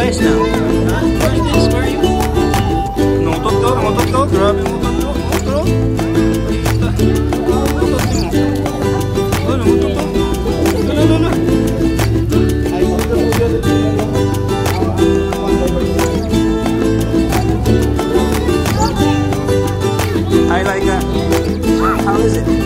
guys now? Huh? Where is this? Where are you? I like that. How is it?